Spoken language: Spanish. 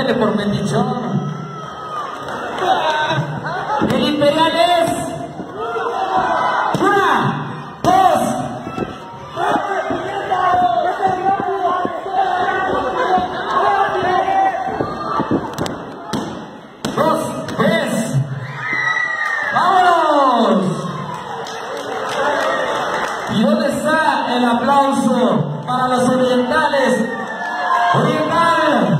Por metichón. El imperial es. Una, dos. Dos, tres. ¡Vámonos! ¿Y dónde está el aplauso para los orientales? ¡Oriental!